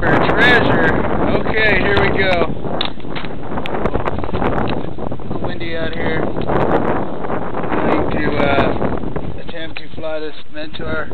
chamber treasure. Okay, here we go. A little windy out here. Going to uh, attempt to fly this Mentor